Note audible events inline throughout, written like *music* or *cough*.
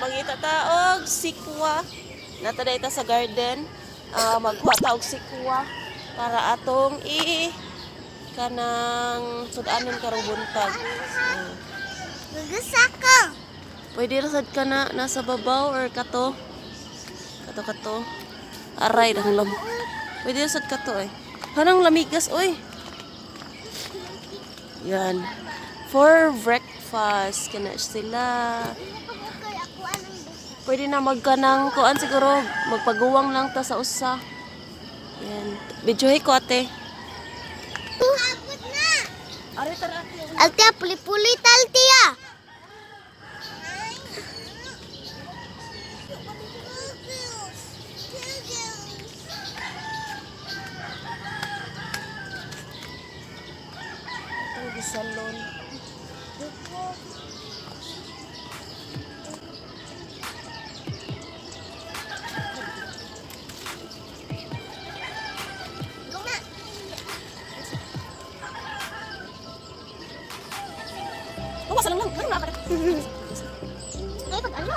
mangita ta og sikwa. Nata na ita sa garden. Ah, magkuha ta og sikwa para atong i kanang sudanon karong buntag. Gugusa ko. pwede ra sad ka na nasa babaw or kato. Kato kato. Aray dang lam. Pwede ra sad kato eh. Hanang lamigas oy. Yan. For breakfast kana sila. Pwede na magkanang kuan siguro magpaguwang lang ta sa usa. Yan. Videohay ko ate. Abot na. Ari tara ate. Puli-puli taltia. Ito Ay, pag ano?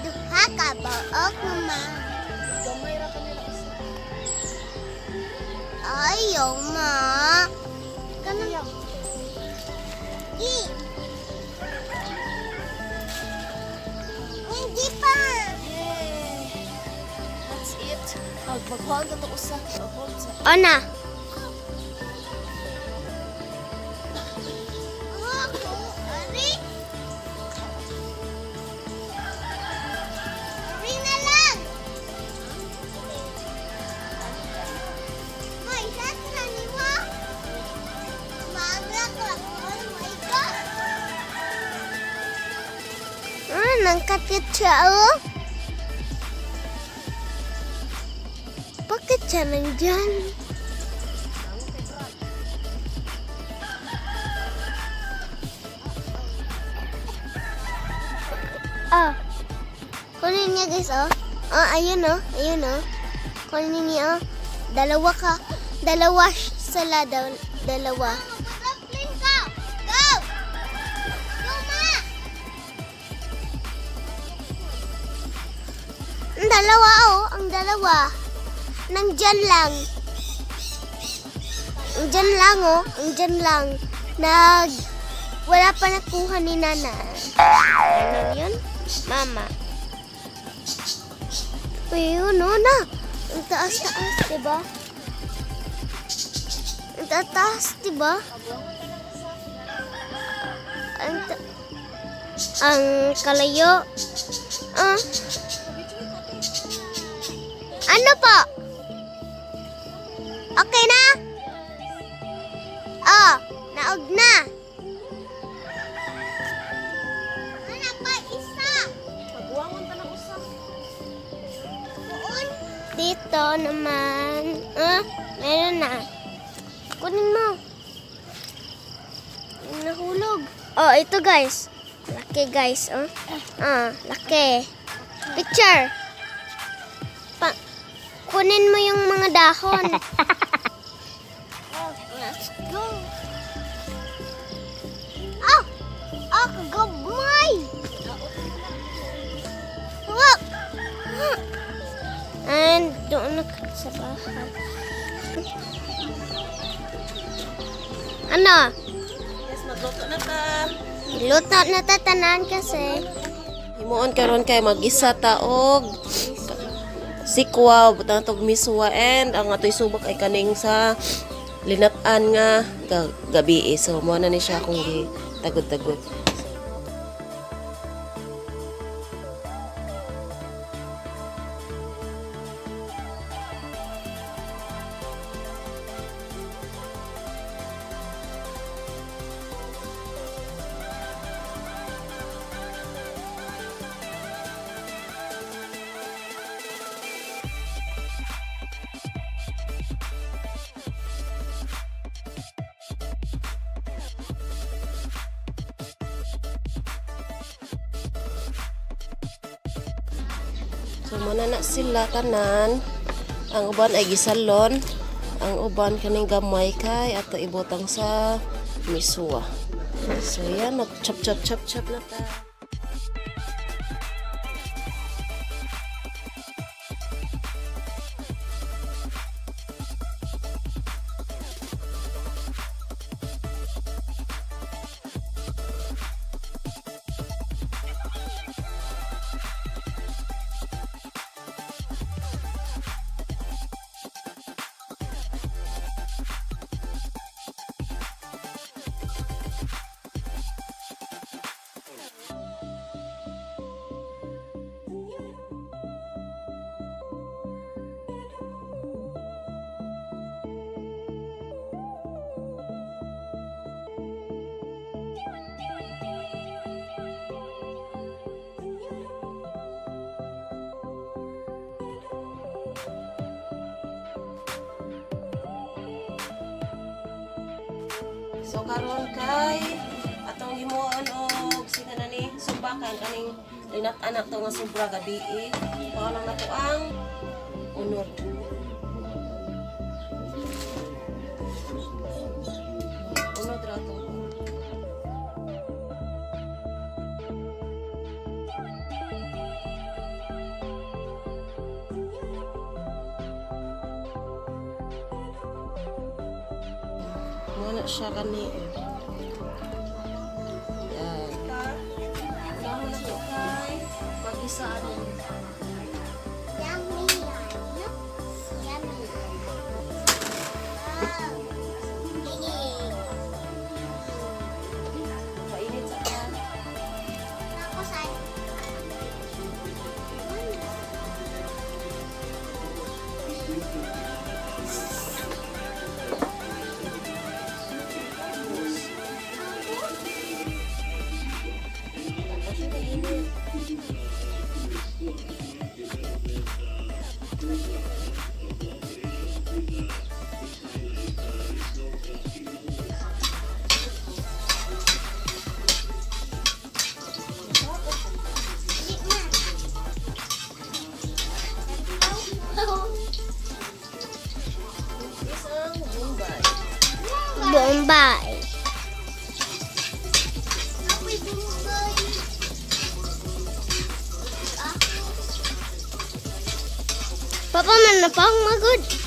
Duha ka ba ako ma? Gamay ra kanila usa. Ayaw ma. Hindi pa. It. Mag magkuhan ka to usa. Hold sa. Ona. Ako, ari. Ari Bakit siya nandyan? Ah. Kunin niya guys, oh. Ah, ayun oh. Ayun oh. Kunin niya oh. Dalawa ka. Dalawa sila daw. Dalawa. Ang dalawa oh. Ang dalawa. Nandyan lang. Nandyan lang oh. Nandyan lang. Nag... Wala pa nakuha ni Nana. Ano yun? Mama. Uy, yun oh na. Ang taas-taas, diba? Ang taas, diba? Ang ta- ang kalayo. Ah. Ano po? Okay na? Oh, naog na. Ano pa isa? Magwangon ta ng usa. Doon. Dito naman. Ah, meron na. Kunin mo. Nahulog. Oh, ito guys. Laki guys, oh. Ah, laki. Picture. Pa kunin mo yung mga dahon. *laughs* oh, let's go. Ah! Ah, kagabay! Wag! And doon na sa bahay. Ano? Yes, magluto na ta. Luto na tatanan kasi. Himuon karon kay mag-isa ta og sikwa butang tog miswa and ang atoy subak ay kaning sa linat-an nga ga- gabi eh. So mo ni siya kung tagod-tagod. So muna na sila tanan. Ang uban ay gisalon. ang uban kaning gamay kay ato ibutang sa miswa. So yan, mag chop chop chop chop na ta. So karon kay atong himuon og sina na ni sumbakan kaning linat anak to nga sobra gabi eh. Mao lang nato ang. Unod Wala siya kani. Yan. Isang Bombay. Bombay. Papa man na pang magod.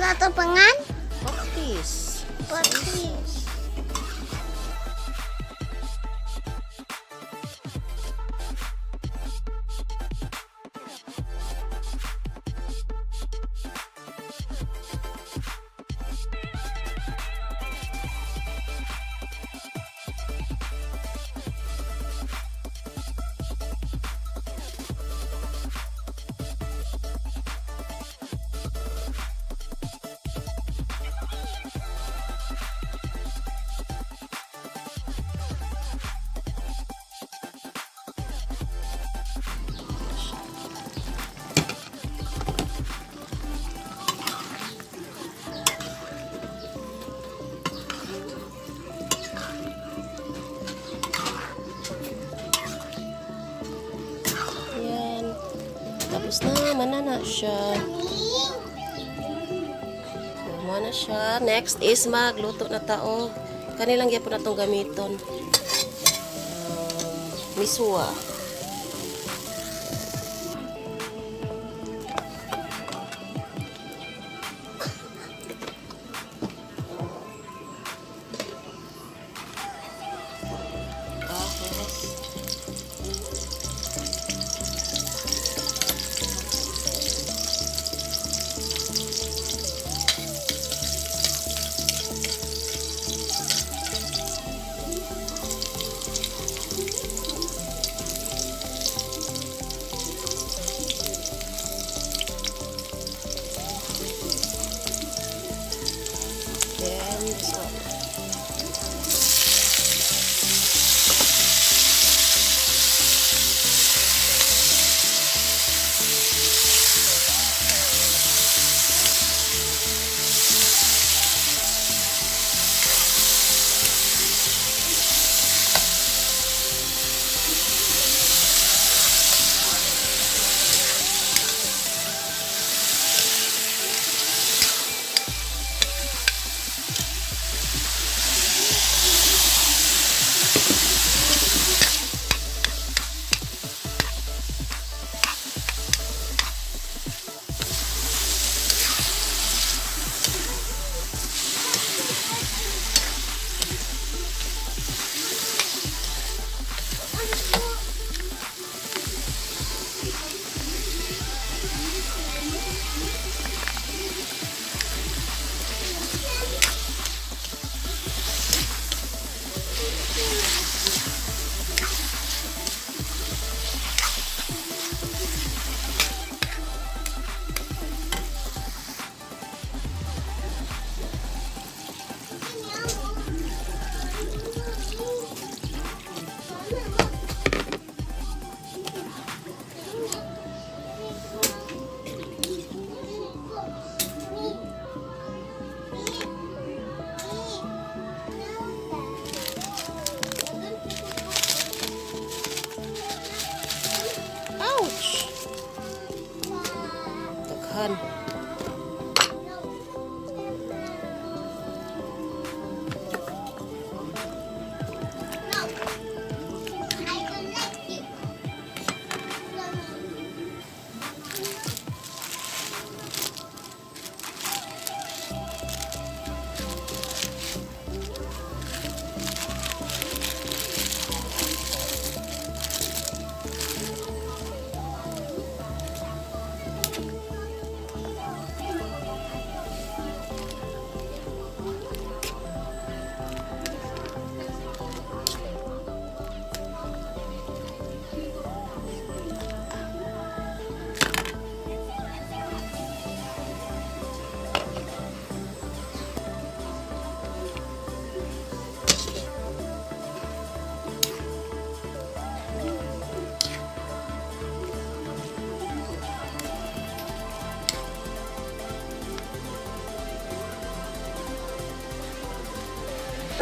satu pengan? Praktis. Na siya. Tama na siya. Next is magluto na taog. Kanilang gyapon na itong gamiton. Um, miswa. Tapos,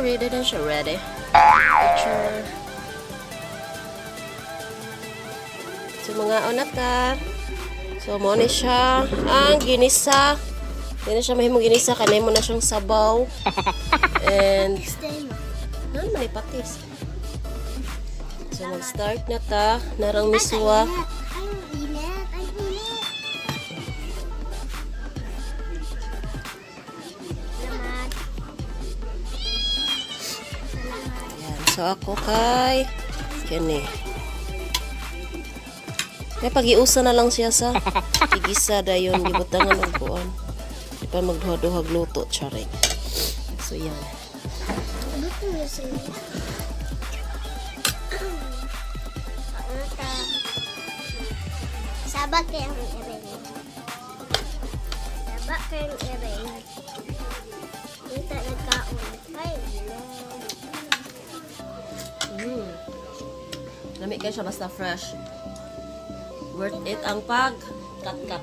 Ready na siya. Ready. Picture. So, mga onata. So, mo ni siya. Ang ginisa. Hindi na siya mahimong ginisa. Kanay mo na siyang sabaw. *laughs* And, nan man ipatis. So, mag-start na ta. Narang miswa. So, ako kay kani. Kaya pag-iusa na lang siya sa *laughs* igisa dayon gibutangan og kuan. Di pa magduha-duhag luto charing. So yan. Sabak kayang iring. Sabak kayang iring. Kita nagkaon. Ay, no. Lami kayo siya basta fresh. Worth it ang pag cut-cut.